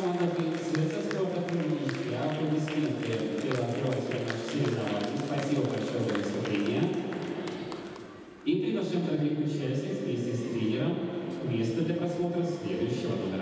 команда средства спорта «Кунишки». Аплодисменты Белогородскому соревнованию. Спасибо большое за выступление. И приглашаем дорогих участниц вместе с тренером место для просмотра следующего номера.